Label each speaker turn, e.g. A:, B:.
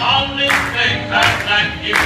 A: Only thing that I'd you